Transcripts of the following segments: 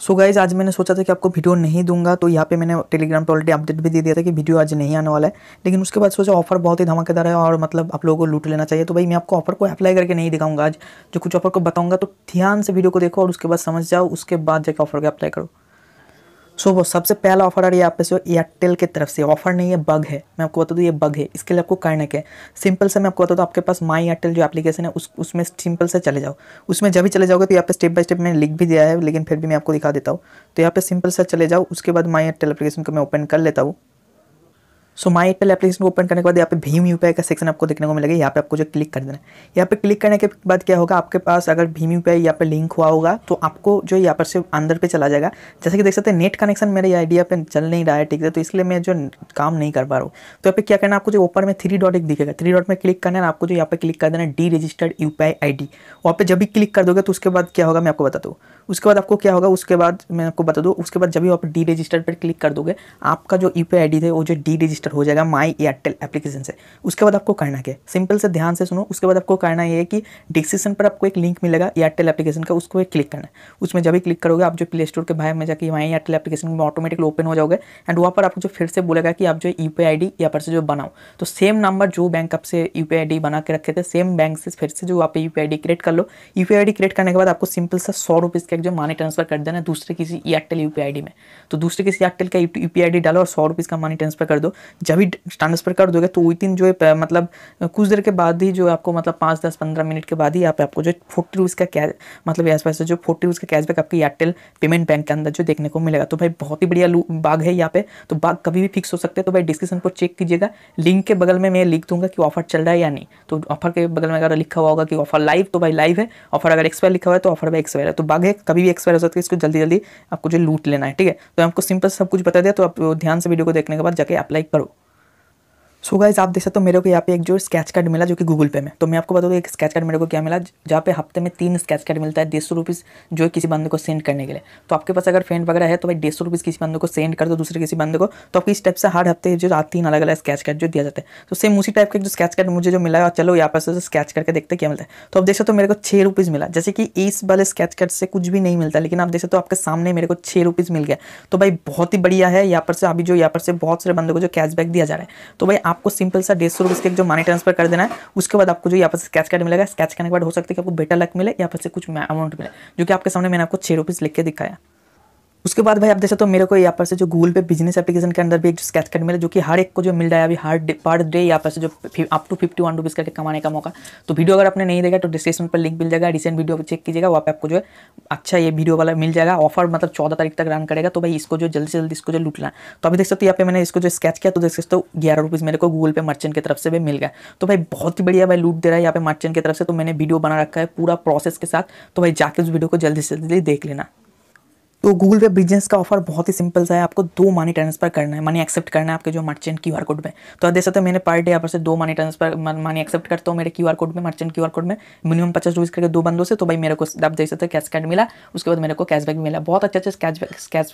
सो so guys आज मैंने सोचा था कि आपको वीडियो नहीं दूँगा तो यहाँ पे मैंने टेलीग्राम पे ऑलरेडी अपडेट भी दे दिया था कि वीडियो आज नहीं आने वाला है। लेकिन उसके बाद सोचा ऑफ़र बहुत ही धमाकेदार है और मतलब आप लोगों को लूट लेना चाहिए। तो भाई, मैं आपको ऑफ़र को अप्लाई करके नहीं दिखाऊँगा आज। जो कुछ ऑफ़र को बताऊँगा तो ध्यान से वीडियो को देखो और उसके बाद समझ जाओ, उसके बाद जाकर ऑफ़र को अप्लाई करो। सो वो सबसे पहला ऑफ़र आ रही है आप पे एयरटेल की तरफ़ से। ऑफ़र नहीं है बग है। मैं आपको बता दूँ, ये बग है। इसके लिए आपको करने क्या है? सिंपल से मैं आपको बता दूँ, आपके पास माई एयरटेल जो एप्लीकेशन है, उस, उसमें सिंपल से चले जाओ। उसमें जब भी चले जाओगे तो यहाँ पे स्टेप बाय स्टेप मैंने लिख भी दिया है, लेकिन फिर भी मैं आपको दिखा देता हूँ। तो यहाँ पे सिंपल से चले जाओ, उसके बाद माई एयरटेल एप्लीकेशन को मैं ओपन कर लेता हूँ। सो माई एयरटेल एप्लीकेशन को ओपन करने के बाद यहाँ पे भीम यूपीआई का सेक्शन आपको देखने को मिलेगा। यहाँ पे आपको जो क्लिक कर देना है। यहाँ पे क्लिक करने के बाद क्या होगा? आपके पास अगर भीम यूपीआई यहाँ पे लिंक हुआ होगा तो आपको जो यहाँ पर से अंदर पे चला जाएगा। जैसे कि देख सकते हैं नेट कनेक्शन मेरे आइडिया पे चल नहीं रहा है, ठीक है? तो इसलिए मैं जो काम नहीं कर पा रहा हूँ। तो यहाँ पे क्या करना आपको जो ऊपर में थ्री डॉट एक दिखेगा। थ्री डॉट में क्लिक करना है आपको जो यहाँ पे क्लिक कर देना है the registered U P I D वहाँ पे जब भी क्लिक कर दोगे तो उसके बाद क्या होगा? मैं आपको बता दूँ। उसके बाद आपको क्या होगा? उसके बाद मैं आपको बता दूँ। उसके बाद जब भी आप डी रजिस्टर पर क्लिक कर दोगे, आपका जो यू पी आई डी है वो जो डी रजिस्टर हो जाएगा माई एयरटेल एप्लीकेशन से। उसके बाद आपको करना क्या सिंपल से ध्यान से सुनो। उसके बाद आपको करना ये है कि डिस्क्रिप्शन पर आपको एक लिंक मिलेगा एयरटेल एप्लीकेशन का, उसको एक क्लिक करना है। उसमें जब भी क्लिक करोगे, आप जो प्ले स्टोर के भाई में जाकर वहाँ एयरटेल एप्लीकेशन में ऑटोमेटिकली ओपन हो जाओगे एंड वहाँ पर आपको जो फिर से बोलेगा कि आप जो यू पी आई डी यहाँ पर से जो बनाओ। तो सेम नंबर जो बैंक आपसे यू पी आई डी बना के रखे थे सेम बैंक से फिर से जो आप U P I D create कर लो। U P I D create करने के बाद आपको सिंपल सा सौ रुपीज़ का एक जो मनी ट्रांसफ़र कर देना दूसरे किसी Airtel U P I D में। तो दूसरे किसी एयरटेल का यू पी आई डी डालो और सौ रुपीज़ का मनी ट्रांसफ़र कर दो। जब भी ट्रांसफ़र कर दोगे तो विद इन जो है मतलब कुछ देर के बाद ही जो आपको मतलब पाँच दस पंद्रह मिनट के बाद ही यहाँ पे आपको जो फोर्टी रुपीज़ का कैश मतलब आस पास जो फोर्टी रुपीज़ का कैशबैक आपके एयरटेल पेमेंट बैंक के अंदर जो देखने को मिलेगा। तो भाई, बहुत ही बढ़िया बाग है यहाँ पे। तो बाग कभी भी फिक्स हो सकते हैं। तो भाई डिस्क्रिप्शन पर चेक कीजिएगा। लिंक के बगल में मैं लिख दूँगा कि ऑफ़र चल रहा है या नहीं। तो ऑफ़र के बगल में अगर लिखा हुआ होगा कि ऑफ़र लाइव तो भाई लाइव है। ऑफ़र अगर एक्सपायर लिखा हुआ है तो ऑफ़र भाई एक्सपायर है। तो बाग है, कभी भी एक्सपायर हो सकता है, इसको जल्दी जल्दी आपको जो लूट लेना है, ठीक है? तो आपको सिंपल सब कुछ बता दिया। तो आप ध्यान से वीडियो को देखने के बाद जाके अप्लाई करो। सो so गाइज़ आप देख सकते हो मेरे को यहाँ पे एक जो स्केच कार्ड मिला जो कि गूगल पे में। तो मैं आपको बता दूँ एक स्केच कार्ड मेरे को क्या मिला? जहाँ पे हफ़्ते में तीन स्केच कार्ड मिलता है डेढ़ सौ रुपीज़ जो किसी बंदे को सेंड करने के लिए। तो आपके पास अगर फ्रेंड वगैरह है तो भाई डेढ़ सौ रुपीज़ किसी बंदे को सेंड कर दो दूसरे किसी बंदे को। तो आपकी स्टेप से हर हफ़्ते जो तीन अलग अलग स्केच कार्ड जो दिया जाता है। तो सेम उसी टाइप का जो स्केच कार्ड मुझे जो मिला, चलो यहाँ पर स्केच करके देखते क्या मिलता है। तो आप देख सकते हो मेरे को छः रुपीज़ मिला। जैसे कि इस वाले स्केच कार्ड से कुछ भी नहीं मिलता, लेकिन आप देख सकते हो आपके सामने मेरे को छः रुपीज़ मिल गया। तो भाई बहुत ही बढ़िया है, यहाँ पर से अभी जो यहाँ पर से बहुत सारे बंदों को जो कैशबैक दिया जा रहा है। तो भाई आपको सिंपल सा डेढ़ सौ रुपए के जो मनी ट्रांसफ़र कर देना है, उसके बाद आपको जो यहाँ पर स्केच कार्ड मिलेगा। स्कैच करने के बाद हो सकता है कि आपको बेटर लक मिले या फिर से कुछ अमाउंट मिले, जो कि आपके सामने मैंने आपको छः रुपीज़ लिख के दिखाया। उसके बाद भाई आप देख सकते हो मेरे को यहाँ पर से जो गूगल पे बिज़नेस एप्लीकेशन के अंदर भी एक स्केच कार्ड मिला, जो कि हर एक को जो मिल रहा है अभी हर पर डे यहाँ पर से जो up to fifty one rupees करके कमाने का मौका। तो वीडियो अगर आपने नहीं देखा तो डिस्क्रिप्शन पर लिंक मिल जाएगा रिसेंट वीडियो चेक कीजिएगा, वहाँ पे आपको जो है अच्छा ये वीडियो वाला मिल जाएगा। ऑफ़र मतलब चौदह तारीख तक रन करेगा तो भाई इसको जो जल्दी से जल्दी इसको जो लूटना। तो अभी देख सकते हो यहाँ पे मैंने इसको जो स्केच किया तो देख सकते हो ग्यारह रुपीज़ मेरे को गूगल पे मर्चेंट की तरफ़ से भी मिल गया। तो भाई बहुत ही बढ़िया भाई लूट दे रहा है यहाँ पे मर्चेंट की तरफ़ से तो मैंने वीडियो बना रखा है पूरा प्रोसेस के साथ। तो भाई जाके उस वीडियो को जल्दी से जल्दी देख लेना। तो गूगल पे बिज़नेस का ऑफ़र बहुत ही सिंपल सा है। आपको दो मनी ट्रांसफ़र करना है मनी एक्सेप्ट करना है आपके जो मर्चेंट क्यू कोड में। तो आप देख सकते हैं मैंने पर डे यहाँ से दो मनी ट्रांसफ़र मनी एक्सेप्ट करता हूँ मेरे क्यू आर कोड में मर्चेंट आर कोड में। मिनिमम पचास रुपीज़ करके दो बंदों से तो भाई मेरे को आप देख सकते हैं कैश कार्ड मिला, उसके बाद मेरे को कैशबैक भी मिला। बहुत अच्छे अच्छे कैशबैक कैश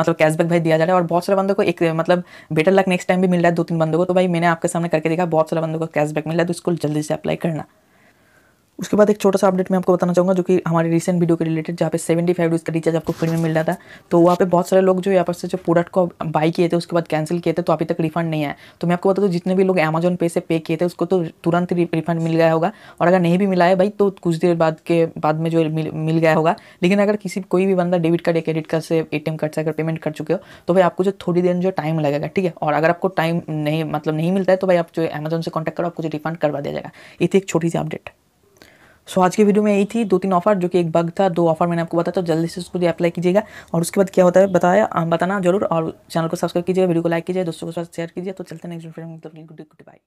मतलब कैशबैक भाई दिया जा रहा है। और बहुत सारे बंदों को एक मतलब बेटर लक नेक्स्ट टाइम भी मिल रहा है दो तीन बंदों को। तो भाई मैंने आपके सामने करके देखा, बहुत सारे बंदों को कैशबैक मिला है तो इसको जल्दी से अप्लाई करना। उसके बाद एक छोटा सा अपडेट मैं आपको बताना चाहूँगा, जो कि हमारी रिसेंट वीडियो के रिलेटेड जहाँ पे सेवेंटी फाइव का रिचार्ज आपको फ्री में मिल रहा था। तो वहाँ पे बहुत सारे लोग जो यहाँ पर से जो प्रोडक्ट को बाई किए थे, उसके बाद कैंसिल किए थे तो अभी तक रिफंड नहीं आया। तो मैं आपको बता दूँ, जितने भी लोग अमेजोन पे से पे किए थे, उसको तो तुरंत रिफंड मिल गया होगा। और अगर नहीं भी मिला है भाई तो कुछ देर बाद के बाद में जो मिल गया होगा। लेकिन अगर किसी, कोई भी बंदा डेबिट कार्ड या क्रेडिट कार्ड से एटीएम कार्ड से अगर पेमेंट कर चुके हो तो भाई आपको जो थोड़ी देर जो टाइम लगेगा, ठीक है? और अगर आपको टाइम नहीं मतलब नहीं मिलता है तो भाई आप जो अमेजोन से कॉन्टैक्ट करो, आपको जो रिफंड करवा दिया जाएगा। ये थी एक छोटी सी अपडेट सो आज की वीडियो में यही थी। दो तीन ऑफ़र जो कि एक बग था। दो ऑफ़र मैंने आपको बताया तो जल्दी से उसको अप्लाई कीजिएगा। और उसके बाद क्या होता है, बताया बताना ज़रूर। और चैनल को सब्सक्राइब कीजिए वीडियो को लाइक कीजिए दोस्तों के साथ शेयर कीजिए तो चलते next video good good bye